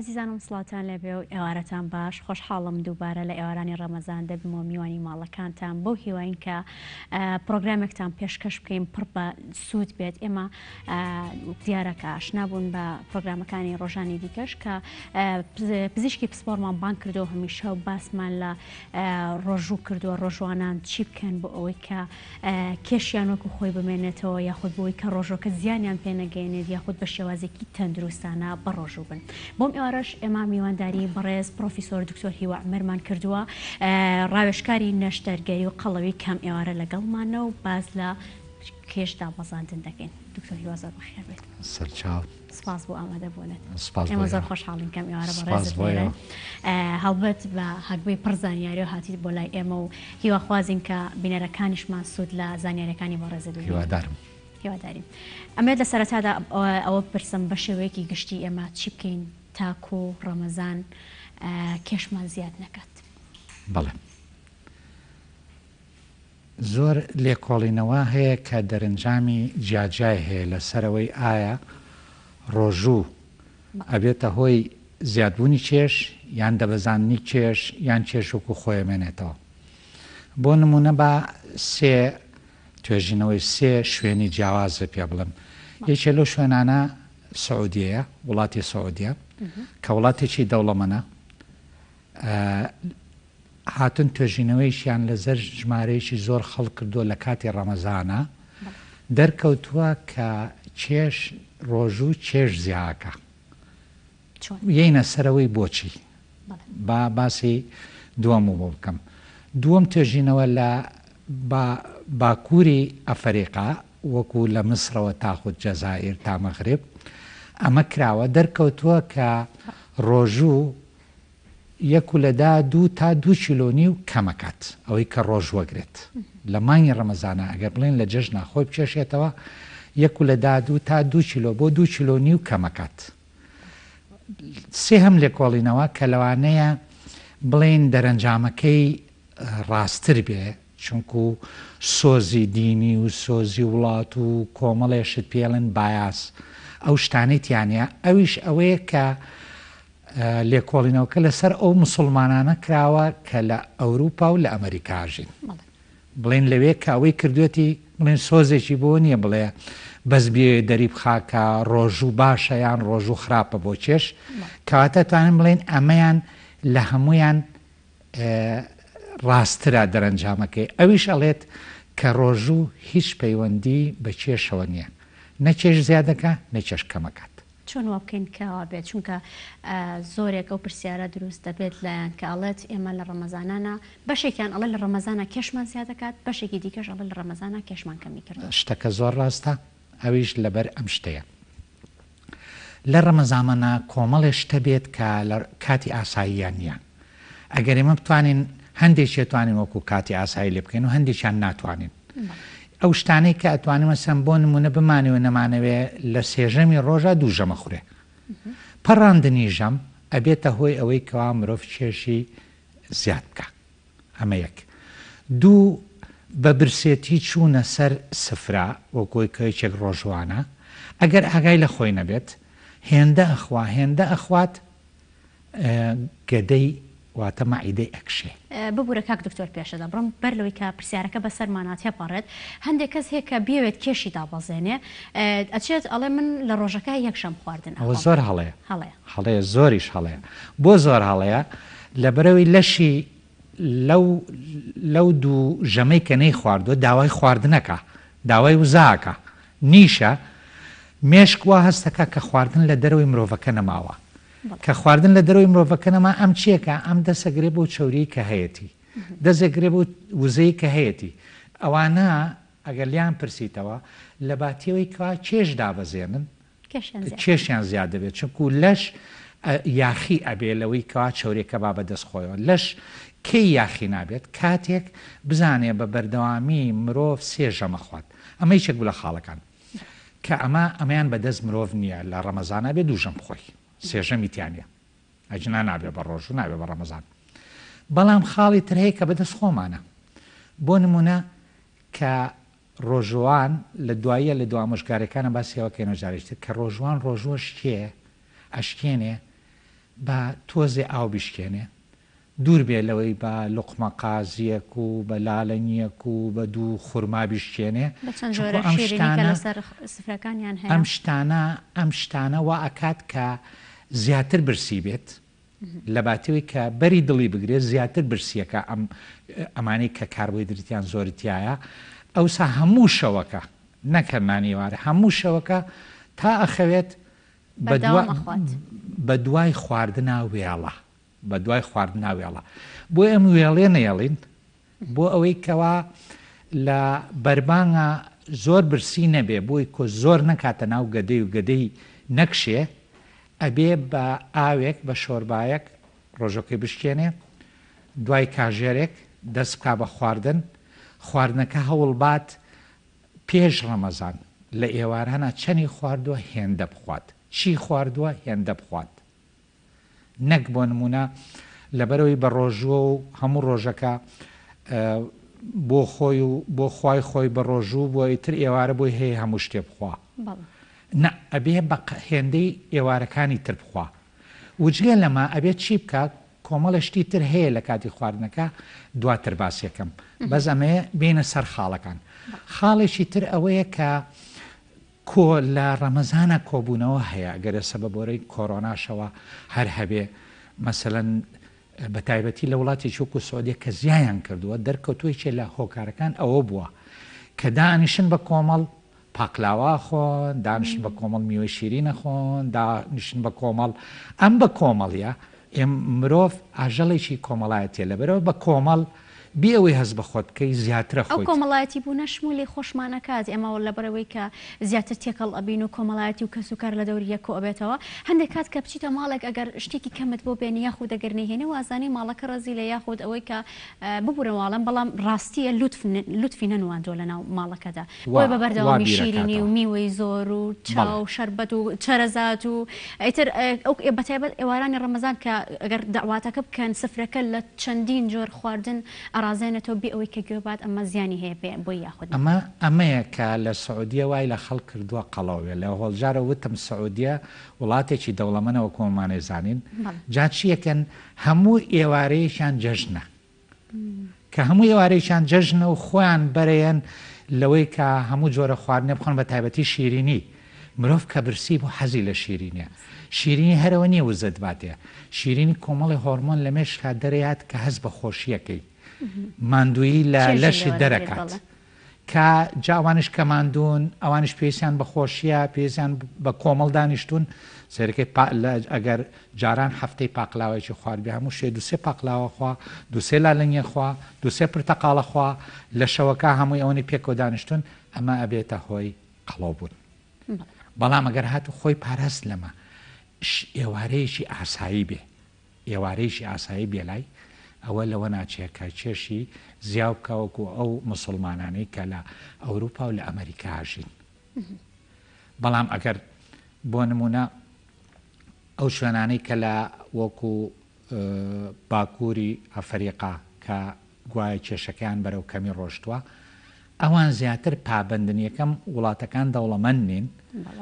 ئەزیزانم سڵاتان لەبێ و ئێوارەتان باش خۆشحاڵم دووبارە لە ئێوارانی ڕەمەزان دەبمەوە میوانی ماڵەکانتان بەو هیواین کە پرۆگرامێکتان پێشکەش بکەین پڕ بە سوود بێت ئێمە دیارەکە ئاشنابوون بە پرۆگرامەکانی ڕۆژانی دیکەش کە پزیشکی پسپۆرمان بان کردو هەمیشە و باسمان لە ڕۆژوو کردووە ڕۆژوانان چی بکەن بۆ ئەوەی کە کێشیان وەکو خۆی بمێنێتەوە یاخود بۆی کە ڕۆژۆکە زیانیان پێنەگەێنێت یاخود بە شێوازێکی تەندروستانە بەڕۆژوو بن بۆم ئێوارەش ئێمە میوانداری بەڕێز پرۆفیسۆر دکتۆر هیوا عمرمان کردووە ڕاوێشکاری نەشتەرگەری و قەڵەوی کام ئێوارە لەگەڵمانە و باز لە کێش دابەزاندن دەکەین دکتۆر هیوازار بەخێر بێت سەرچاو سپاس بۆ ئامادەبوونت. سپاس بۆ ئێوە. ئێمە زۆر خۆشحاڵین کەم ئێوارە بەڕێزت سپاس بۆ لێرەین. ئێوە. هەڵبەت بە هەگبەی پڕ زانیاریەوە هاتیت بۆ لای ئێمە و هیواخوازین کە بینەرەکانیشمان سوود لە زانیاریەکانی بەڕێزت ببینن. هیوادارم. هیوادارین. ئەمەوێت لە سەرەتادا ئەوە بپرسم بە شێوەیەکی گشتی ئێمە چی بکەین تاکوو ڕەمەزان کێشمان زیاد نەکات؟ بەڵێ. زۆر لێکۆڵینەوە هەیە کە دەرنجامی جیاجیای هەیە لەسەر ئەوەی ئایا ڕۆژوو ئەبێتە هۆی زیادبوونی کێش یان دەبەزاندنی کێش یان کێش وەکو خۆی ئەمێنێتەوە بۆ نموونە با سێ توێژینەوەی سێ شوێنی جیاواز لە پێ بڵێم یەکێ لەو شوێنانە سعودیەیە وڵاتی سعودیە کە وڵاتێکی دەوڵەمەنە هاتن توێژینەوەیشیان لەزەر ژمارەیەکی زۆر خەڵک کردووە لەکاتی ڕەمەزانا دەرکەوتووە کە چێش ڕۆژوو چێش زیاکە یینە سەرەوەی بۆچی با باسی دووەم و بۆ بکەم دووەم توێژینەوە لە باکووری ئەفەریقا وەکو لە مسرەوە تاخود جەزائیر تامەغرب ئەمە کراوە دەرکەوتووە کە ڕۆژوو یەک کولەدا دوو تا دوو کیلۆ نیو کەم ئەکات ئەوەی کە ڕۆژ وەگرێت لە مانگی ڕەمەزانا ئەگەر بڵێن لە جەژنا خۆی بکێشێتەوە یەک کولەدا دوو تا دوو کیلۆ بۆ دوو کیلۆ نیو کەم ئەکات سێهەم لێکۆڵینەوە کە لەوانەیە بڵێن دەرەنجامەکەی ڕاستتر بێ چونکو سۆزی دینی و سۆزی وڵات و کۆمەڵێشت پێڵن بایاس ئەو شتانەی تیانە ئەویش ئەوەیە کە لێکۆڵینەوەکە لەسەر ئەو موسڵمانانە کراوە کە لە ئەوروپا و لە ئەمەریکا ئەژین. بڵێن لەوێ کە ئەوەی کردوێتی بڵێن سۆزێکی بۆ نییە بڵێ بەس بێ دەری بخاکە ڕۆژوو باشە یان ڕۆژوو خراپە بۆ چێش کەواتە توانین بڵێن ئەمەیان لە هەمویان ڕاسترا دەرەنجامەکەی ئەویش ئەڵێت کە ڕۆژوو هیچ پەیوەندی بە چێشەوە نییە نەچێش زیادەکە نەچێش کەمەکات چۆن وا بکەین کە وا بێت؟ چونکە زۆرێک ئەو پرسیارە دروست دەبێت لایان کە ئەڵێت ئێمە لە ڕەمەزانانا، بەشێکیان ئەڵێ لە ڕەمەزانا کێشمان زیاد دەکات، بەشێکی دیکەش ئەڵێ لە ڕەمەزانا کێشمان کەمی کردووە. شتەکە زۆر ڕاستە، ئەویش لەبەر ئەم شتەیە. لە ڕەمەزامانا کۆمەڵێ شتە بێت کە لە کاتی ئاساییە نییەن. ئەگەر ئێمە بتوانین هەندێکیە توانین وەکوو کاتی ئاسایی لێ بکەین و هەندێکیان ناتوانین. ئەو شتانەی کە ئەتوانێ مەسەن بۆ نمونە بمانەوێ نەمانەوێ لە سێژەمی ڕۆژا دوو ژەمە خورێ پەڕاندنی ژەم ئەبێتە هۆی ئەوەی کەوا مرۆڤ چێژی زیاد بکە ئەمە یەک دوو بە برسێتی چوونە سەر سفرا وەکۆی کەیچێک ڕۆژوانە ئەگەر ئاگای لە خۆی نەبێت هێندە ئەخوا هێندە ئەخوات گەدەی واتە مەعیدەی ئەکشێ. ببورە کاک دکتۆر پێش دەبڕم بەر لەوەی کە پرسیارەکە بەسەرمانا تێپەڕێت هەندێک کەس هەیە کە بیەوێت کێشی دابەزێنێ ئەچێت ئەڵێ من لە ڕۆژەکە یەک شەم خواردن ئەوە زۆر هەڵەیە هەڵەیە هەڵەیە زۆریش هەڵەیە بۆ زۆر هەڵەیە لەبەرەوەی لەشی لەو لەو دوو ژەمەی کە نەیخواردووە داوای خواردنەکە داوای وزە ئەکا نیشە، مێشک وا هەست دەکات کە خواردن لە دەرەوەی مرۆڤەکە نەماوە. کە خواردن لە دەرەوەی مرۆڤەکە نەما، ئەم چێکە، ئەم دەسە گرێ بەو چەوریی کە هەیەتی. دەزێ گرێ بەو وزەی کە هەیەتی. ئەوانە ئەگەر لێیان پرسیتەوە، لە باتییەوەی کوا کێش دابەزێنن، کێشیان زیاد دەبێت. چونکو لەش یاخی ئەبێ لەوەی کەوا چەورییەکە با بە دەست خۆیەوە. لەش کەی یاخی نابێت؟ کاتێک بزانێ بە بەردەوامی مرۆڤ سێ ژەمە خوات. ئەمە یچێک بوو لە خاڵەکان کە ئەمە ئەمەیان بە دەست مرۆڤ نییە لە ڕەمەزان ئەبێ دوو ژەم بخۆی سێژەمی تیا نیە ئەجنا نابێ بە ڕۆژ و نابێ بە ڕەمەزان بەڵام خاڵی تر هەیە کە بە دەست خۆمانە بۆ نمونە کە ڕۆژوان لە دواییە لە دوا مشگارەکانە باسیەوەکەێنە جارێشتر کە ڕۆژوان ڕۆژوە شتێ ئەشکێنێ بە تۆزێ ئاو بشکێنێ دوور بێ لەوەی بە لوقمە قازییەک و بە لالەنگییەک و بە دوو خورما بیشکێنێ، بە چەند جۆرە چونکوو ئەم شیرینی کە شتانە، لە سەر سفرەکانیان هەیە. ئەم شتانە، ئەم شتانە وا ئەکات کە زیاتر برسی بێت، لە باتیوەی کە بەری دڵی بگرێ زیاتر برسی ئەکا ئەم ئەمانەی کە کاربۆیدرتیان زۆر تیایە، ئەوسا هەموو شەوەکە، نەک هەر نانیوارە، هەموو شەوەکە تا ئەخەوێت بە دوا، بەردەوام ئەخوات. بە دوای خواردنا وێڵە بە دوای خواردنا وێڵە. بۆ ئێمە وێڵێ نەیەڵین؟ بۆ ئەوەی کەوا لە بەربانگا زۆر برسی نەبێ بۆی کۆ زۆر نەکاتە ناو گەدەی و گەدەی نەکشێ ئەبێ بە ئاوێک بە شۆربایەک ڕۆژەکەی بشکێنێ دوای کاژێرێک دەست بکا بە خواردن خواردنەکە هەوڵبات پێش ڕەمەزان لە ئێوارانە چەنی خواردووە هێندە بخوات چی خواردووە هێندە بخوات نەک بۆ نموونە لەبەرەوەی بە ڕۆژووە و هەموو ڕۆژەکە بۆ خۆی و بۆ خوای خۆی بە ڕۆژوو بووە ئیتر ئێوارە بۆی هەیە هەموو شتێ بخوا نە ئەبێ بە هێندەی ئێوارەکانی تر بخوا وجگە لەمە ئەبێت چی بکە کۆمەڵە شتی تر هەیە لە کاتی خواردنەکە دواتر باسیەکەم بەس ئەمەیە بینە سەر خاڵەکان خاڵێکی تر ئەوەیە کە کو لە ڕەمەزانا کۆبونەوە هەیە گەر ئێستا بە بۆرەی کۆرۆناشەوە هەر هەبێ مەسەلەن بە تایبەتی لە وڵاتێکی وەکو سعودیە کە زیایان کردووە دەرکەوتووە یەکێ لە هۆکارەکان ئەوە بووە کە دانیشن بە کۆمەڵ پاقلاوە ئەخۆن دانیشن بە کۆمەڵ میوەی شیرین ئەخۆن دانیشن بە کۆمەڵ ئەم بە کۆمەڵیە ئێم مرۆڤ ئاژەڵێکی کۆمەڵایەتیە لەبەرەوە بە کۆمەڵ بێ ئەوەی هەست بە خۆت بکەی زیاترە ئەو خۆیت. کۆمەڵایەتی بوونە شمولی خۆشمان ئەکات ئێمە لەبەر ئەوەی کە زیاتر تێکەڵ ئەبین و کۆمەڵایەتی و کەس و کار لە دەوری یەک کۆ ئەبێتەوە هەندێک کات کە بچیتە ماڵێک ئەگەر شتێکی کەمت بۆ بێنی یاخود ئەگەر نەیهێنی وازانی ماڵەکە ڕەزیلە یاخود ئەوەی کە ببورە واڵم بەڵام ڕاستیە لوتف لوتفی نەنواندوە لەناو ماڵەکەدا. بۆیە بە بەردەوامی شیرینی و میوەی زۆر و چا و شەربەت و چەرەزات و ئیتر بە تایبەت ئێوارانی ڕەمەزان کە گەر دەعواتەکە بکەن سفرەکە لە چەندین جۆر خواردن ئەڕازێنێتەوە بێ ئەوەی کە گوێ بات ئەمە زیانی هەیە پێ بۆی یاخود نا. ئەمە ئەمەیە کە لە سعودیە وای لە خەڵک کردووە قەڵەو بێ لە هۆڵجارە وتم سعودیە وڵاتێکی دەوڵەمەنە وەکوو ئەمانەی زانین جا چیەکەن هەموو ئێوارەیەکیان جەژنە. کە هەموو ئێوارەیەکیان جەژنە و خۆیان بەرێن لەوەی کە هەموو جۆرە خواردنێ بخۆن بە تایبەتی شیرینی. مرۆڤ کە برسی بوو حەزی لە شیرینیە. شیرینی هەرەوە نیە وزەت باتێ. شیرینی کۆمەڵی هۆڕمۆن لە مێشکا دەرێات کە هەست بە خۆشیەکەی. ماندوویی لە لەشت دەرەکات. کە جا ئەوانیش کە ماندوون ئەوانیش پێویستیان بە خۆشیە پێویستیان بە کۆمەڵ دانیشتوون سەیرەکەی پا لە ئەگەر جاران هەفتەی پاقلاوەیەکی خواردبێ هەموو شێ دو سێ پاقلاوە خوا دو سێ لالنگێ خوا دو سێ پرتەقاڵە خوا لە شەوەکە هەمووی ئەوەنی پێکەوە دانیشتوون ئەمە ئەبێتە هۆی قەڵەو بوون بەڵام ئەگەر هاتوو خۆی پاراست لەمە ئێوارەیەکی ئاسایی بێ ئێوارەیشی ئاسایی بێ لای ئەوە لەوە ناچێ کە کێشی زیاو بکا وەکو ئەو موسوڵمانانەی کە لە ئەوروپا و لە ئەمەریکا ئەژین بەڵام ئەگەر بۆ نمونە ئەو شوێنانەی کە لە وەکو باکووری ئەفەریقا کە گوایە کێشەکەیان بەرەو کەمی ڕۆشتوە ئەوان زیاتر پابەندن یەکەم وڵاتەکان دەوڵەمەند نین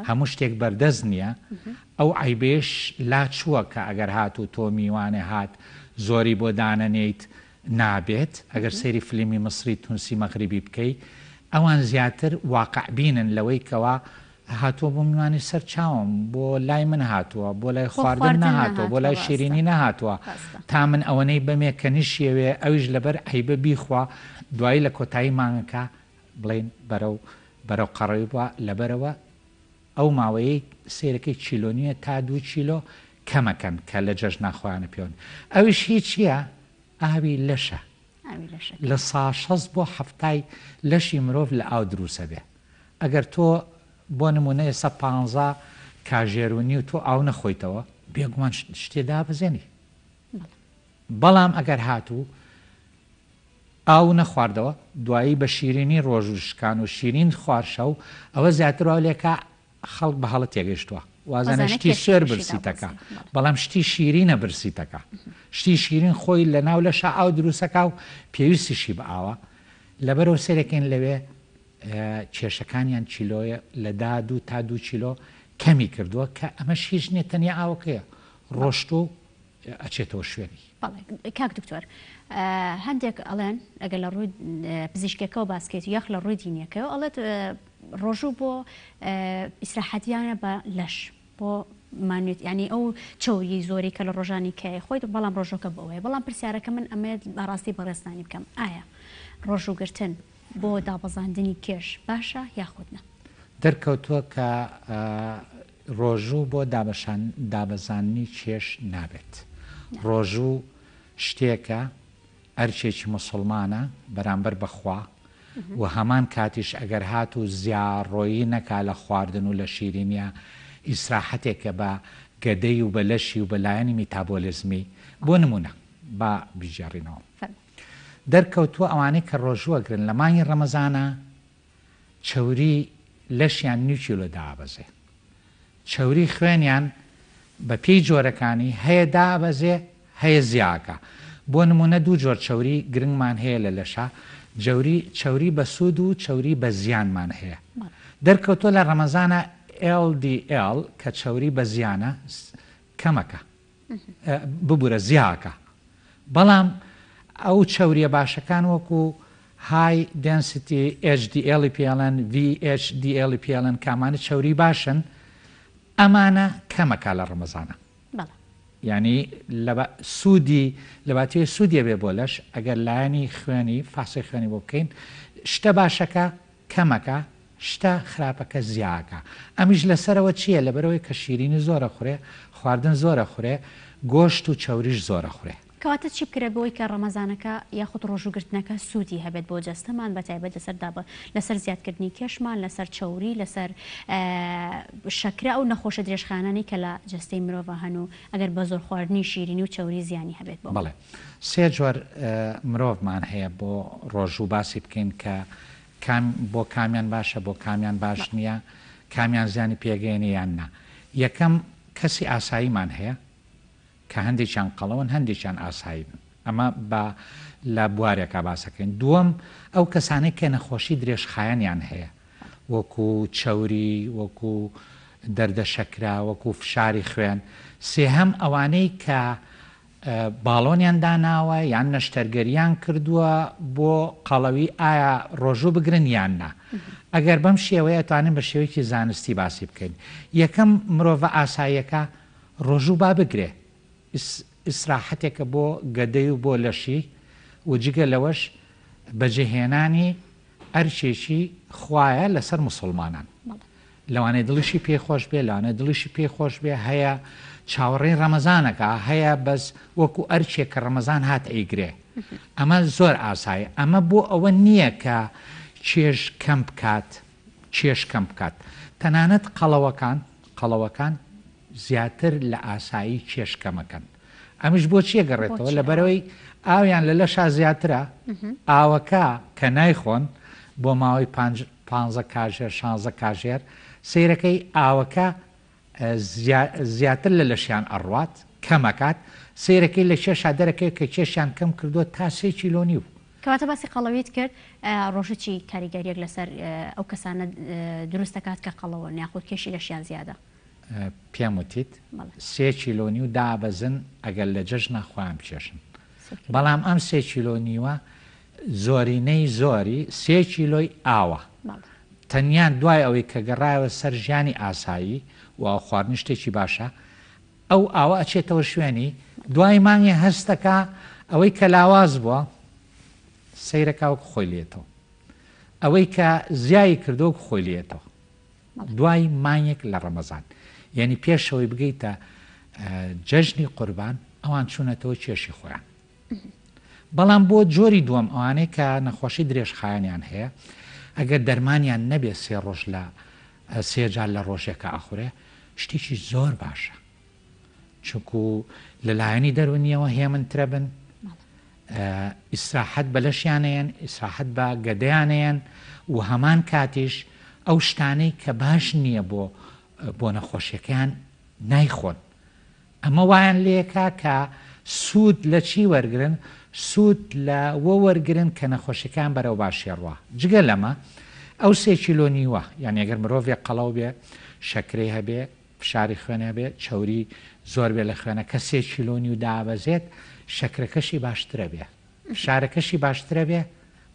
هەموو شتێک بەردەست نییە ئەو عەیبەیەش لاچووە کە ئەگەر هات و تۆ میوانێ هات زۆری بۆ دانەنێیت نابێت ئەگەر سەیری فلیمی مصری تونسی مەغریبی بکەی ئەوان زیاتر واقع بینن لەوەی کەوا هاتووە بۆ میوانی سەر چاوم بۆ لای من هاتووە بۆ لای خواردن نەهاتووە بۆ لای شیرینی نەهاتووە تا من ئەوەنەی بەمێ کە نشیەوێ ئەویش لەبەر عەیبە بیخوا دوایی لە کۆتایی مانگەکە بڵێن بەرەو بەرەو قەڕەوی بووە لەبەرەوە ئەو ماوەیەی سیرەکەی چیلۆ نیە تا دوو چیلۆ کەمەکەن کە لە جەژنا خۆیانە پێون ئەویش هیچیە ئاوی لەشە لە ساشەست بۆ حەفتای لەشی مرۆڤ لە ئاو دروسە بێ. ئەگەر تۆ بۆ نموونە ئێستا پانزە کاژێر و نیو تۆ ئاو نەخۆیتەوە، بێگومان شتێ دابەزێنی. بەڵام ئەگەر هاتوو ئاو نەخواردەوە، دوایی بە شیرینی ڕۆژ و شکان و شیرین خوار شەو، ئەوە زیاتر وا لێ کا خەڵک بە هەڵە تێگەیشتووە، وازانە شتی سوێر برسیت ئەکا، بەڵام شتی شیرینە برسیت ئەکا. شتی شیرین خۆی لە ناو لەشا ئاو دروست ئەکا و پێویستیشی بە ئاوە. لەبەرئەوە سەیرەکەین لەوێ کێشەکانیان کیلۆیە لە دا دوو تا دوو کیلۆ کەمی کردووە کە ئەمەش هیچ نیە تەنیا ئاوەکەیە ڕۆشتووە و ئەچێتەوە شوێنی. بەڵێ کاک دکتۆر هەندێک ئەڵێن ئەگەر لە ڕووی پزیشکێکەوە باسکەیت یاخ لە ڕووی دینیەکەەوە ئەڵێت ڕۆژوو بۆ ئیسراحەتیانە بە لەش بۆ مانوێت ینی ئەو چوری زۆری کە لە ڕۆژانی کە خۆیت بەڵام ڕۆژەکە بەوەیە بەڵام پرسیارەکە من ئەمێت بەڕاستی بەڕێستانی بکەم ئایا ڕۆژوگرتن بۆ دابەزاندنی کێش باشە یاخود نا؟ دەرکەوتووە کە ڕۆژوو بۆ دابەزاندنی کێش نابێت. ڕۆژوو شتێکە ئەرکێکی موسڵمانە بەرامبەر بە خوا و هەمان کاتیش ئەگەر هاتوو زیاڕۆیی نەکا لە خواردن و لە شیرینیە ئیسراحەتێکە بە گەدەی و بە لەشی و بە لایەنی میتابۆلیزمی. بۆ نموونە با بیگێڕینەوە. فەرموو. دەرکەوتووە ئەوانەی کە ڕۆژوو ئەگرن لە مانگی ڕەمەزانا چەوری لەشیان نیو کیلۆ دابەزێ چەوری خوێنیان بە پێی جۆرەکانی هەیە دابەزێ هەیە زیاکە بۆ نمونە دوو جۆر چەوری گرنگمان هەیە لە لەشا جەوری چەوری بە سوود و چەوری بە زیانمان هەیە دەرکەوتۆ لە ڕەمەزانە LDL کە چەوری بە زیانە کەمەکە ببورە زیاکە بەڵام ئەو چەوریە باشەکان وەکو های دێنسیتی ئێچ دی ئێڵی پێ ئەڵێن وی ئێچ دی ئێڵی پێ ئەڵێن کامانە چەوری باشن ئەمانە کەمەکا لە ڕەمەزانە بەڵێ یعنی لە بە- سوودی لەباتێ سوودیە بێ بۆ لەش ئەگەر لایەنی خوێنی فاسی خوێنی بۆ بکەین شتە باشەکە کەمەکە شتە خراپەکەش جیاکە ئەمیش لەسەرەوە چیە لەبەرئەوەی کە شیرینی زۆر ئەخورێ خواردن زۆر ئەخورێ گۆشت و چەوریش زۆر ئەخورێ. کەواتە چی بکرێت بەوەی کە ڕەمەزانەکە یاخود ڕۆژوو گرتنەکە سوودی هەبێت بۆ جەستەمان بەتایبەت لەسەر دابە لەسەر زیاد کردنی کێشمان لەسەر چەوری لەسەر شەکرە ئەو نەخۆشە درێژخایەنانەی کە لە جەستەی مرۆڤا هەن و ئەگەر بە زۆر خواردنی شیرینی و چەوری زیانی هەبێت بۆمان. بەڵێ سێ جۆر مرۆڤمان هەیە بۆ ڕۆژوو باسی بکەین کە کام بۆ کامیان باشە بۆ کامیان باش نیە کامیان زیانی پێگەیەنێ یان نا یەکەم کەسی ئاساییمان هەیە کە هەندێکیان قەڵەون هەندێکیان ئاسایین ئەمە با لە بوارێکا باسەکەین دووەم ئەو کەسانەی کە نەخۆشی درێژخایەنیان هەیە وەکو چەوری وەکو دەردە شەکرا وەکو فشاری خوێن سێهەم ئەوانەی کە باڵۆنیان داناوە یان نەشتەرگەریان کردووە بۆ قەڵەوی ئایا ڕۆژوو بگرن یان نا ئەگەر بەم شێوەیە توانین بە شێوەیەکی زانستی باسی بکەین یەکەم مرۆڤە ئاساییەکە ڕۆژوو با بگرێ ئیسراحەتێکە بۆ گەدەی و بۆ لەشی و جگە لەوەش بەجێهێنانی ئەرچێکی خوایە لەسەر مسلمانان لەوانەیە دڵیشی پێی خۆش بێ لەوانەیە دڵیشی پێی خۆش بێ هەیە چاوەڕێی ڕەمەزان ئەکا هەیە بەس وەکو ئەرکێک کە ڕەمەزان هات ئەیگرێ ئەمە زۆر ئاسایە ئەمە بۆ ئەوە نییە کە چێژ کەم بکات چێژ کەم بکات تەنانەت قەڵەوەکان قەڵەوەکان زیاتر لە ئاسایی چێژ کەمەکەن. ئەمیش بۆچی ئەگەڕێتەوە لەبەرئەوەی ئاویان لە لەشا زیاترە ئاوەکە کە نایخۆن بۆ ماوەی پانج پانزە کاژێر شانزە کاژێر سیرەکەی ئاوەکە زیاتر لە لەشیان ئەڕوات کەمەکات سیرەکەی لە کێشا دەرەکەی کە کێشیان کەم کردووە تا سێ کیلۆنی و کەواتە باسی قەڵەویت کرد ڕۆژە چی کاریگەریەک لەسەر ئەو کەسانە دروست دەکات کە قەڵەوە نیاخود کێشی لەشیان زیادە پێم وتیت سێ کیلۆ نیو دابەزن ئەگەر لە جەژنە خۆیان بکێشن بەڵام ئەم سێ کیلۆ نیوە زۆرینەی زۆری سێ کیلۆی ئاوە تەنیا دوای ئەوەی کە گەڕایەوە سەر ژیانی ئاسایی و خواردنی شتێکی باشە ئەو ئاوە ئەچێتەوە شوێنی دوای مانگی هەستەکە ئەوەی کە لاواز بووە سەیرەکە وەکو خۆی لێتەوە ئەوەی کە زیایی کردۆک خۆی لێتەوە دوای مانگێک لە ڕەمەزان یانی پێشەوەی بگەیتە جەژنی قوربان ئەوان چوونەتەوە کێشی خۆیان بەڵام بۆ جۆری دووەم ئەوانەی کە نەخۆشی درێژخایانیان هەیە ئەگەر دەرمانیان نەبێت سێ ڕۆژ لە سێجار لە ڕۆژێکە ئاخورێ شتێکی زۆر باشە چونکو لە لایەنی دەرونیەوە هێمن ترە بن ئیسراحەت بە لەشیانەیەن ئیسراحەت بە گەدەیانەیەن و هەمان کاتیش ئەو شتانەی کە باش نییە بۆ بۆ نەخۆشیەکەیان نایخۆن ئەمە وایان لێکا کە سوود لە چی وەرگن سوود لە وە وەرگن کە نەخۆشیەکان بەرەو باشێڕوە جگە لەمە ئەو سێ کیلۆ نیوە یان ئەگەر مرۆڤێ قەڵەو بێ شەکرەی هەبێ فشاری خوێن هەبێ چەوری زۆر بێ لە خوێنەکە سێ کیلۆ نیو دابەزێت شەکرەکەشی باشترە بێ فشارەکەشی باشترە بێ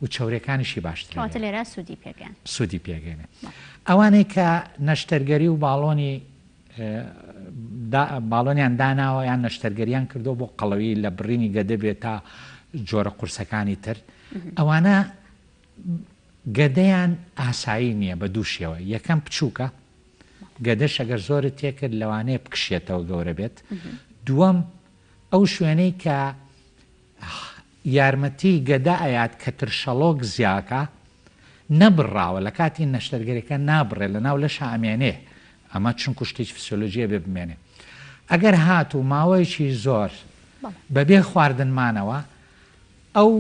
و چەورێکانیشی باشترە کەواتە لێرە سودی پێگەیان سودی پێگەێنێ ئەوانەی کە نەشتەرگەری و باڵۆنی باڵۆنیان داناوە یان نەشتەرگەریان کردو بۆ قەڵەوی لە بڕینی گەدە بێت تا جۆرە قورسەکانی تر ئەوانە گەدەیان ئاسایی نییە بە دوو شێوە، یەکەم بچووکە، گەدەش ئەگەر زۆرت تێکرد لەوانەیە بکشێتەوە گەورە بێت، دووەم ئەو شوێنەی کە یارمەتی گەدە ئەیات کە ترشەڵۆک زیاکە نەبڕاوە لە کاتی نەشتەرگەریەکە نابڕێ لە ناو لەشا ئەمێنێ ئەمە چون کوشتێکی فسیۆلۆژیە بێ بمێنێ ئەگەر هات و ماوەیەکی زۆر بەبێ خواردنمانەوە ئەو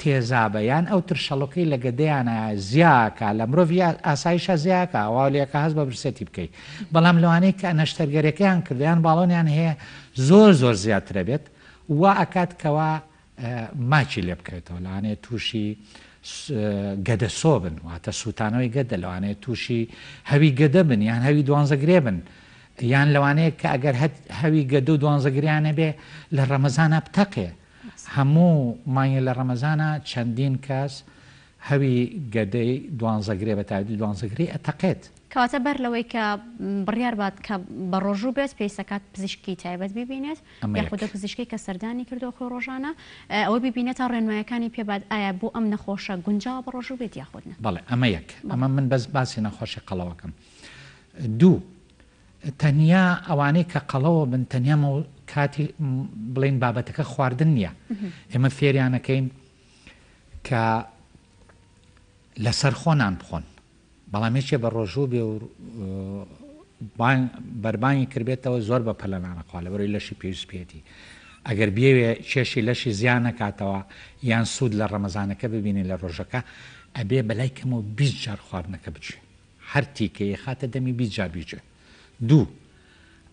تێزابە یان ئەو ترشەڵۆکەی لە گەدەیانە زیاکا لە مرۆڤی ئاسایشا زیاکا ئەوا لەکە هەست بە برسێتی بکەی بەڵام لەوانەی کە نەشتەرگەرەکەیان کردوە یان باڵۆنیان هەیە زۆر زۆر زیاترە بێت وا ئەکات کەوا ماچی لێ بکەوێتەوە لەوانەیە تووشی گەدە سۆ بن واتە سووتانەوەی گەدە لەوانەیە تووشی هەوی گەدە بن یان هەوی دوانزەگرێ بن یان لەوانەیە کە ئەگەر هەوی گەدە و دوانزەگریانە بێ لە ڕەمەزانە بتەقێ هەموو مانگێ لە ڕەمەزانا چەندین کەس هەوی گەدەی دوانزە گرێ بە تایبەتی دوانزە گرێی ئەتەقێت. کەواتە بەر لەوەی کە بڕیار بات کە بە ڕۆژوو بێت پێویستە کات پزیشکی تایبەت بیبینێت ئەمە یاخود یەک. ئەو پزیشکەی کە سەردانی کردووە خۆی ڕۆژانە ئەوە بیبینێت تا ڕێنمایەکانی پێ بات ئایا بۆ ئەم نەخۆشە گونجاوە بە ڕۆژوو بێت یاخود نا. بەڵێ ئەمە یەک. ئەمە بەڵێ. من بەس باسی نەخۆشی قەڵەوەکەم. دوو، تەنیا ئەوانەی کە قەڵەوە بن تەنیا مەو کاتی بڵێن بابەتەکە خواردن نییە ئێمە فێریانەکەین کە لەسەر خۆنان بخۆن بەڵام یەکێ بە ڕۆژوو بێ و بەربانی کردێتەوە زۆر بە پەلەنانەخوا لە بەرەی لەشی پێویست پێێتی ئەگەر بێوێ کێشی لەشی زیان نکاتەوە یان سوود لە ڕەمەزانەکە ببینین لە ڕۆژەکە ئەبێ بەلای کەمەوە 20 جار خواردنەکە بچێت هەر تیکەیێ خاتە دەمی بیست جار بیجوێ. دوو،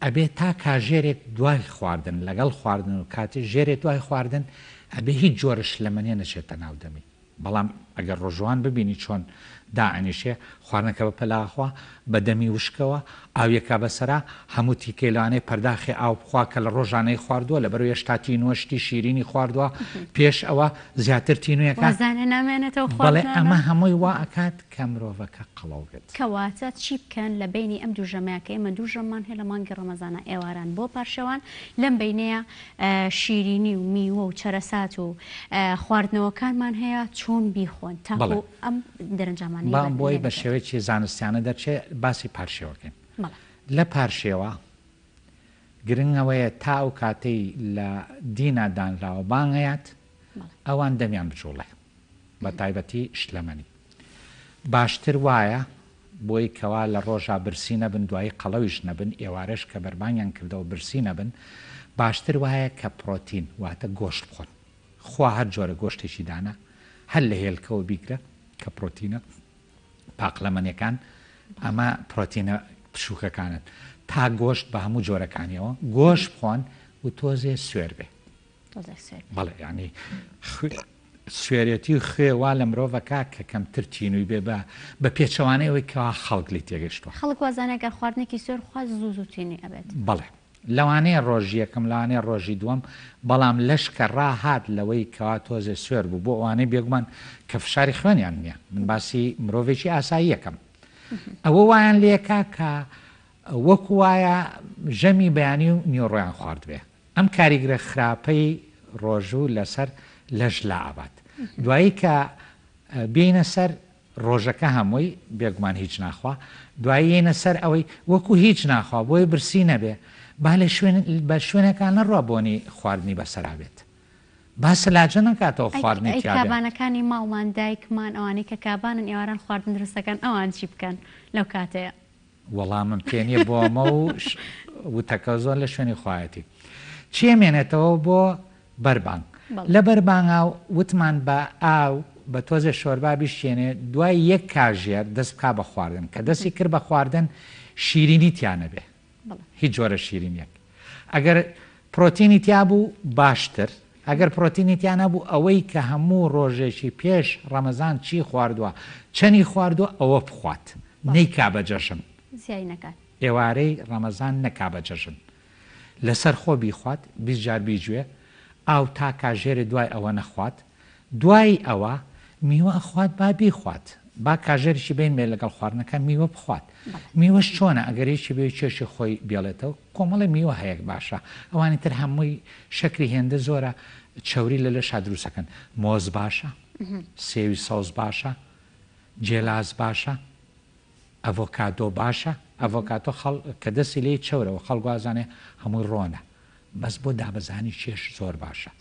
ئەبێ تا کاژێرێک دوای خواردن، لەگەڵ خواردن و کاتی ژێرێ دوای خواردن ئەبێ هیچ جۆرە شلەمەنێ نەچێتە ناو دەمی. بەڵام ئەگەر ڕۆژووان ببینی چۆن دائەنیشێ، خواردنەکە بە پەلە ئەخوا، بە دەمی وشکەوە، ئاو یەکا بە سەرا، هەموو تیکەی لەوانەیە پەرداخێ ئاو بخوا کە لە ڕۆژا نەیخواردووە، لەبەر ئەوەیش تا تینووە شتی شیرینی خواردووە، پێش ئەوە زیاتر تینوویەکە. وازانێ نامێنێتەوە خواردنانە. بەڵێ ئەمە هەمووی وا ئەکات کە مرۆڤەکە قەڵەو بێت. کەواتە چی بکەن لە بەینی ئەم دوو ژەمەیە کە ئێمە دوو ژەممان هەیە لە مانگی ڕەمەزانە ئێواران بۆ پارشێوان لەم بەینەیە شیرینی و میوە و چەرەسات و خواردنەوەکانمان هەیە چۆن بیخۆن تاکو ئەم دەرەنجامانەی بەدەست بێنن. بەڵێ. با بۆی بە شێوەیەکی زانستیانە دەرچێ باسی پارشێوە بکەین. بەڵێ. لە پارشێوە گرنگ ئەوەیە تا ئەو کاتەی لە دینا دانراوە بانگ ئەیات ئەوان دەمیان بجوڵێ بە تایبەتی شلەمەنی. باشتر وایە بۆی کەوا لە ڕۆژا برسی نەبن دوایی قەڵەویش نەبن ئێوارەش کە بەربانگیان کردەوە برسی نەبن باشتر وایە کە پرۆتین واتە گۆشت بخۆن خوا هەر جۆرە گۆشتێکی دانا هەر لە هێلکەوە بیگرە کە پرۆتینە پاقلەمەنێکان ئەمە پرۆتینە پشوکەکانن تا گۆشت بە هەموو جۆرەکانیەوە گۆش بخۆن و تۆزێ سوێر بێ بەڵێ یانی سوێرێتی و خوێ وا لە مرۆڤە کا کە کەمتر تینووی بێ بە بە پێچەوانەی ئەوەی کەوا خەڵک لی تێگەشتووە خەڵک وازانە گەر خواردنێکی سوێر خواست زوو زوو تینووی ئەبێت بەڵێ لەوانەیە ڕۆژی یەکەم لەوانەیە ڕۆژی دووەم بەڵام لەش کە ڕاهات لەوەی کەوا تۆزێ سوێر بوو بۆ ئەوانەی بێگومان کە فشاری خوێنیان نییە من باسی مرۆڤێکی ئاسایی یەکەم ئەوە وایان لێکا کە وەکو وایە ژەمی بەیانی و نیۆڕۆیان خواردبێ ئەم کاریگرە خراپەی ڕۆژوو لەسەر لەش لائەبات دوایی کە بێینە سەر ڕۆژەکە هەمووی بێگومان هیچ ناخوا دوایی یەینە سەر ئەوەی وەکو هیچ ناخوا بۆی برسی نەبێ با لە شوێن بە شوێنەکان نەڕوا بۆنی خواردنی بەسەرا بێت با سەلاجە نەکاتەوە خواردنی تیا بێ. ئەی کابانەکانی ماڵمان دایکمان ئەوانەی کە کابانن ئێواران خواردن دروست دەکەن ئەوان چی بکەن لەو کاتەیە؟ وەڵامم پێ نیە بۆ ئەمە و وتەکە زۆر لە شوێنی خۆایەتی چیە مێنێتەوە بۆ بەر بانگ لە بەر بانگا و وتمان بە ئاو بە تۆزێ شۆربا بیشکێنێ دوای یەک کاژێر دەست بکا بە خواردن کە دەستی کرد بە خواردن شیرینی تیانەبێ هیچ جۆرە شیرینیەک ئەگەر پرۆتینی تیا بوو باشتر ئەگەر پرۆتینی تیا نەبوو ئەوەی کە هەموو ڕۆژێکی پێش ڕەمەزان چی خواردوە چەنی خواردوە ئەوە بخوات نەیکا بە جەژن زیای نەکات ئێوارەی ڕەمەزان نەکا بە جەژن لەسەر خۆ بیخوات بیست جار بیجوێ ئاو تا کاژێرێ دوای ئەوە نەخوات دوایی ئەوە میوە ئەخوات با بیخوات با کاژێرێکی بینمێ لەگەڵ خواردنەکە میوە بخوات میوەش چۆنە ئەگەر یەکی بێ کێشی خۆی بێڵێتەوە کۆمەڵی میوە هەیەک باشە ئەوانی تر هەمووی شەکری هێندە زۆرە چەوری لە لەشا دروستەکەن مۆز باشە سێوی سەوز باشە جێلاس باشە ئەڤۆکادۆ باشە ئەڤۆکاتۆ خەڵ کە دەستی لێی چەورەوە خەڵگوازانێ هەمووی ڕۆنە بەس بۆ دابەزانی کێش زۆر باشە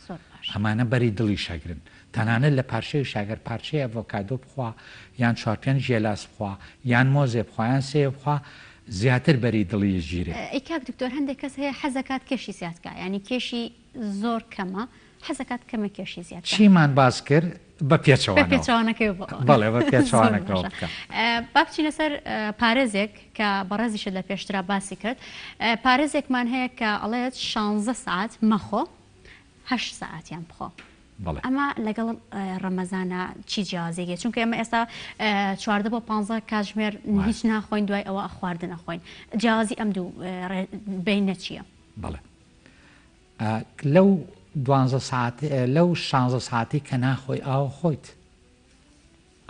ئەمانە بەری دڵیش ئەگرن تەنانەت لە پارشێویشا گەر پارچەی ئەڤۆکادۆ بخوا یان چوار پێنج گێلاس بخوا یان مۆزێ بخوا یان سێوێ بخوا زیاتر بەری دڵی ئەگیرێ. ئەی کاک دکتۆر هەندێک کەس هەیە حەزەکات کێشی زیاد کا یانی کێشی زۆر کەمە حەزەکات کەمێک کێشی زیاد بکات. چیمان باس کرد بە پێچەوانەوە. بە پێچەوانەکەی بکە. بەڵێ بە پێچەوانەکەوە بکە. با بچینە سەر پارێزێک کە بەڕێزیشت لە پێشترا باسی کرد. پارێزێکمان هەیە کە ئەڵێت شانزە سەعات مەخۆ هەشت سەعاتیان بخۆ. بەڵێ. ئەمە لەگەڵ ڕەمەزانە چی جیازێک هەیە؟ چونکە ئێمە ئێستا چواردە بۆ پانزە کاتژمێر هیچ ناخۆین دوای ئەوە خواردن ئەخۆین. جیازی ئەم دوو بەینە چییە؟ بەڵێ. لەو دوانزە سەعات لەو شانزە سەعاتی کە ناخۆی ئاوە خۆیت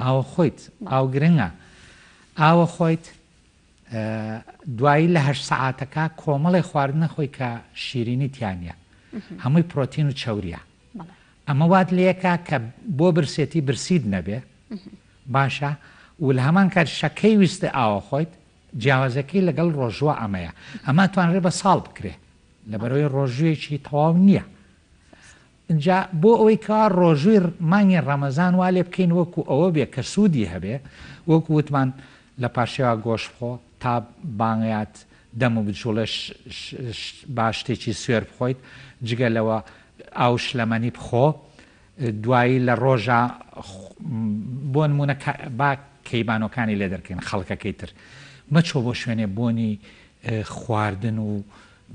ئاوە خۆیت ئاو گرنگە ئاوە خۆیت دوایی لە هەشت سەعاتەکە کۆمەڵی خواردنە خۆی کە شیرینی تیانە هەمووی پرۆتین و چاوریە ئەمە وات لەکە کە بۆ برسێتی برسید نەبێ باشە و لە هەمان کار شەکەی ویستە ئاوە خۆیت جیاوازەکەی لەگەڵ ڕۆژوە ئەمەیە ئەمە توانرێ بە ساڵ بکرێ لەبەرئەوەی ڕۆژووێکی تەواو نییە. ئینجا بۆ ئەوەی کەوا ڕۆژووی مانگی ڕەمەزان وا لێ بکەین وەکو ئەوە بێ کە سوودی هەبێ، وەکو وتمان لە پارشێوا گۆشت بخۆ تا بانگەیات دەمو بجوڵێ با شتێکی سوێر بخۆیت، جگە لەوە ئاو شلەمەنی بخۆ، دوایی لە ڕۆژا بۆ نموونە با کەیبانۆکانی لێ دەرکەین خەڵکەکەی تر مەچۆ بۆ شوێنێ بۆنی خواردن و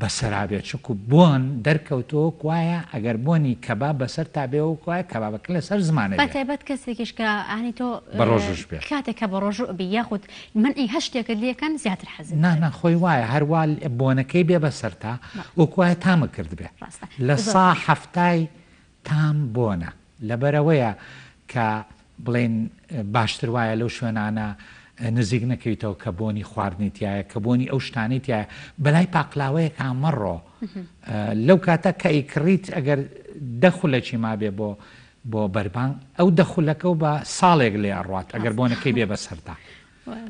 بەسەرابێ چکو بۆن دەرکەوتۆ کوایە ئەگەر بۆنی کەبا بەسەر تا بێ و کوایە کەبابەکە لەسەر زمانە بەتەبەت کەسێکیش کە ئانی تۆ بە ڕۆژش بێ کاتێک کە بە ڕۆژو بی یاخود من ئی هەر شتێکت لەکەن زیاتر حەزم نا ناخۆی وایە هەروال بۆنەکەی بێ بەسەر تا وکوایە تامە کرد بێ لە سا هەفتای تام بۆنە لەبەرئەوەیە کە بڵێین باشتر وایە لەو شوێنانە نزیک نەکەویتەوە کە بۆنی خواردنی تیایە کە بۆنی ئەو شتانەی تایە بەلای پاقلاوەیەکا مەڕۆ لەو کاتە کە ئیکڕیت ئەگەر دەخولەکی مابێ بۆ بۆ بەربانگ ئەو دەخولەکە و بە ساڵێک لێ ئەڕات ئەگەر بۆنەکەی بێ بەسەردا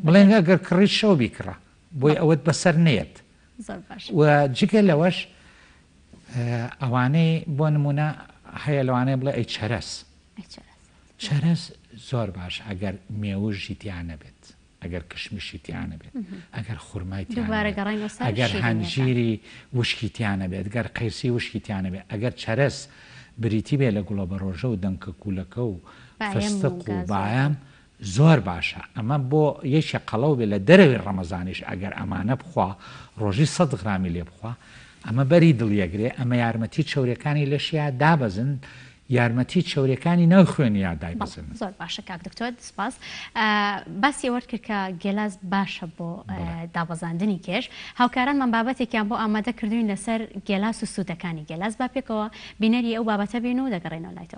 بڵێن ئەگەر کڕیت شەو بیکڕە بۆی ئەوەت بەسەر نێت جگە لەوەش ئەوانەی بۆ نمونە هەیە لەوانەیە بڵێ ئەی چەرەس چەرەس زۆر باش ئەگەر مێوژی تیا نەبێت ئەگەر کشمیشی تیا نەبێت ئەگەر خورمای ئەگەر هەنجیری وشکی تیا نەبێت گەر قەیسی وشکی تیا نەبێت ئەگەر چەرەس بریتی بێ لە گوڵە بە ڕۆژە و دەنکە کوولەکە و فستق و بایەم زۆر باشە ئەمە بۆ یەکێ قەڵەو بێ لە دەرەوەی ڕەمەزانیش ئەگەر ئەمانە بخوا ڕۆژی سەد غرامی لێ بخوا ئەمە بەری دڵیەگرێ ئەمە یارمەتی چەوریەکانی لەشیا دابەزن یارمەتی چەوریەکانی ناو خوێنیا دایبەزن. زۆر باشە کاک دکتۆر سپاس باسی ئەوەت کرد کە گێلاس باشە بۆ دابەزاندنی کێش هاوکارانمان بابەتێکیان بۆ ئامادە کردوین لەسەر گێلاس و سوودەکانی گێلاس با پێکەوە بینەری ئەو بابەتە بین و دەگەڕێنەوە لای تۆ.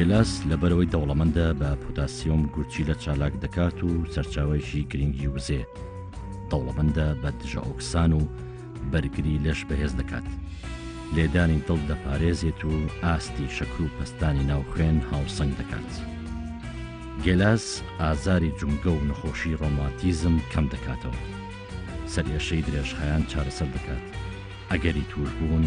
گێلاس لەبەرەوەی دەوڵەمەندە بە پۆتاسیۆم گورچی لە چالاک دەکات و سەرچاوەیەکی گرنگی وزێ دەوڵەمەندە بە دژە ئۆکسان و بەرگری لەش بەهێز دەکات، لێدانی دڵ دەپارێزێت و ئاستی شەکر و پەستانی ناو خوێن هاوسەنگ دەکات. گێلاس ئازاری جومگە و نەخۆشی ڕۆماتیزم کەم دەکاتەوە. سەرئێشەی درێژخایان چارەسەر دەکات، ئەگەری تووشبوون،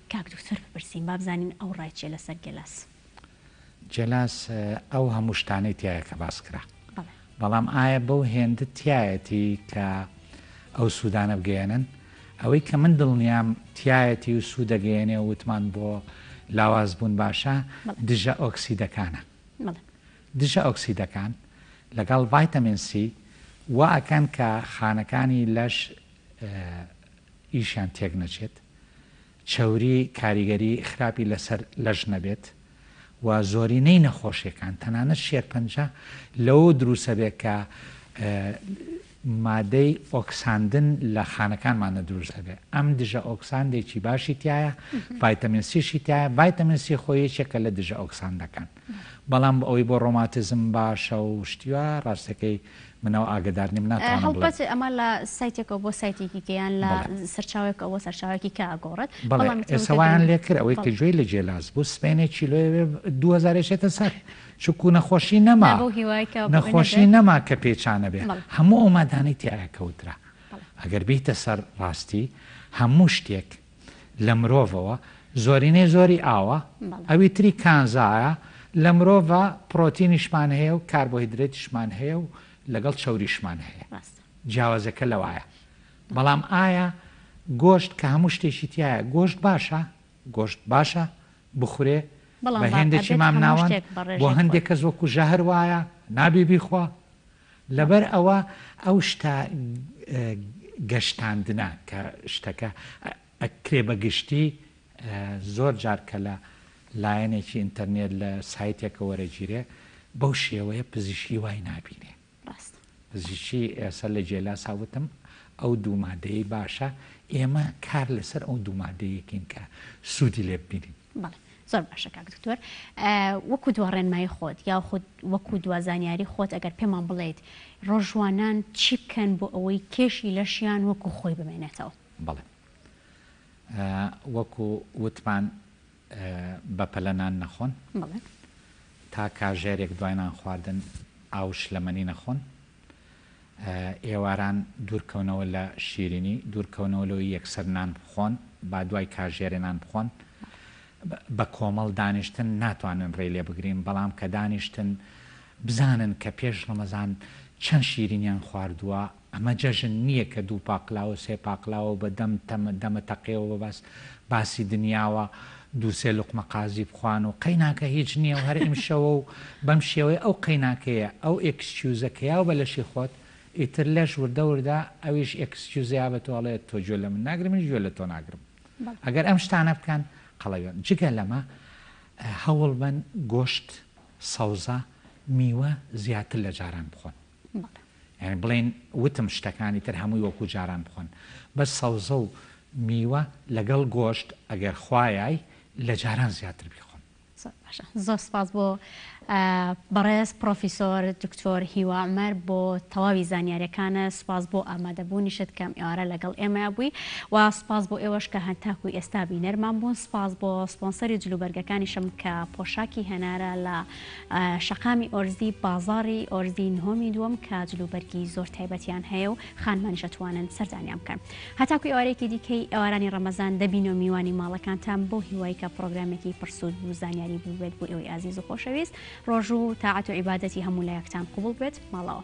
کاک دکتۆر بپرسین بابزانین ئەو ڕای چیە لەسەر گێلاس؟ گێلاس ئەو هەموو شتانەی تیایە کە باس کرا بەڵام ئایا بەو هێندە تیایەتی کە ئەو سوودانە بگەیەنن؟ ئەوەی کە من دڵنیام تیایەتی و سوود دەگەیەنێ و وتمان بۆ لاواز بوون باشە دژە ئۆکسیدەکانە دژە ئۆکسیدەکان لەگەڵ ڤایتەمین سی وا ئەکەن کە خانەکانی لەش ئیشیان تێک نەچێت، چەوری کاریگەری خراپی لەسەر لەش نەبێت و زۆرینەی نەخۆشیەکان تەنانەت شێرپەنجە لەوە دروستە بێت کە مادەی ئۆکساندن لە خانەکانمانە دروست دەبێت ئەم دژە ئۆکساندێکی باشی تایە ڤایتەمین سیشی تایە ڤایتەمین سی خۆ یەکێکە لە دژە ئۆکساندەکان بەڵام ئەوەی بۆ ڕۆماتزم باشە و شتیوە ڕاستەکەی من ئەوە ئاگەدار نیم ناتوانم بڵێم. هەڵبەت ئەمە لە سایتێکەوە بۆ سایتێکی کە یان لە بەڵێ. سەرچاوێکەوە بۆ سەرچاوێکی کە ئەگۆڕێت بەڵێ بەڵام ئێستا تێبکە وایان لێ کرد ئەوەی کە بەڵێ. گوێی لە جێلاس بوو سبەینێ کیلۆیە بێ دوو هەزار ئەچێتە سەر چونکوو نەخۆشی نەما نا بەو هیوای کە بۆی نەخۆشی نەبێت نەما کە پێچانە بێ بەڵێ. هەموو ئەو مادانەی تیایا کەوترا بەڵێ. ئەگەر بێیتە سەر ڕاستی هەموو شتێک لە مرۆڤەوە زۆرینەی زۆری ئاوە ئەوی تری کانزایە لە مرۆڤە پرۆتینیشمان هەیە و کاربۆهیدرەتیشمان هەیە و لەگەڵ چەوریشمان هەیە جیاوازەکە لەوایە بەڵام ئایا گۆشت کە هەموو شتێکی تایە گۆشت باشە گۆشت باشە بخورێ بە هێندێکی مام ناوان بۆ هەندێک کەس وەکو ژەهر وایە نابێ بیخوا لەبەر ئەوە ئەو شتە گەشتاندنە کە شتەکە ئەکرێ بە گشتی زۆر جار کە لە لایەنێکی ئینتەرنێت لە سایتێکە وەرەگیرێ بەو شێوەیە پزیشکی وای نابینێ. ڕاستە. پزیشکی ئێسە لە جێلاسا وتم ئەو دوو مادەیەی باشە ئێمە کار لەسەر ئەو دوو مادەیەکین کە سوودی لێ ببینین. بەڵێ زۆر باشە کاک دکتۆر وەکو دوا ڕێنمایی خۆت یا خود وەکو دوا زانیاری خۆت ئەگەر پێمان بڵێیت ڕۆژوانان چی بکەن بۆ ئەوەی کێشی لەشیان وەکو خۆی بمێنێتەوە. بەڵێ وەکو وتمان بەپەلە نان نەخۆن بەڵێ. تا کاژێرێک دوای نان خواردن ئاو شلەمەنی نەخۆن. ئێواران دوورکەونەوە لە شیرینی، دوورکەونەوە لەوەی یەکسەر نان بخۆن، با دوای کاژێرێ نان بخۆن. بە کۆمەڵ دانیشتن ناتوانن رێی لێ بگرین، بەڵام کە دانیشتن بزانن کە پێش رەمەزان چەند شیرینیان خواردووە، ئەمە جەژن نییە کە دوو پاقلاوە، سێ پاقلاوە و بە دەم دەمەتەقێوە بە باسی دنیاوە، دوو سێ لوقمە قازی بخوان و قەیناکە هیچ نیە و هەر ئیمشەوە و بەم شێوەیە ئەو قەیناکەیە ئەو ئێکسکیوزە کە یاو بە لەشی خۆت ئیتر لەش وردە وردە ئەویش ئێکسکیوزە یا بە تۆ ئەڵێت تۆ گوێ لە من ناگری منیش گوێ لە تۆ ناگرم ئەگەر ئەم شتانە بکەن قەڵەوێن جگە لەمە هەوڵ بەن گۆشت سەوزە میوە زیاتر لە جاران بخۆن. بەڵێ. یانی بڵێین وتم شتەکانی تر هەمووی وەکو جاران بخۆن بەس سەوزە و میوە لەگەڵ گۆشت ئەگەر خوایای لە جاران زیاتر بیخۆن. زۆر باشە زۆر سوپاس بۆ بەڕێز پڕۆفیسۆر دکتۆر هیوا عومەر بۆ تەواوی زانیاریەکانە سوپاس بۆ ئامادەبوونیشت کەم ئێوارە لەگەڵ ئێمەیا بووی و سوپاس بۆ ئێوەش کە هەتاکو ئێستا بینەرمان بوون سوپاس بۆ سپۆنسەری جلوبەرگەکانیشم کە پۆشاکی هەنارە لە شەقامی ئۆرزی بازاڕی ئۆرزی نهۆمی دووەم کە جلوبەرگی زۆر تایبەتیان هەیە و خانمانیش ئەتوانن سەردانیان بکەن هەتاکو ئێوارەیەکی دیکەی ئێوارانی ڕەمەزان دەبینەوە میوانی ماڵەکانتان بەو هیوای کە پڕۆگرامێکی پڕ سوود و زانیاری بووبێت بۆ ئێوەی ئازیز و خۆشەویست ڕۆژوو و تاعەت و عیبادەتی هەموو لایەکتان قوبوڵ بێت ماڵەوە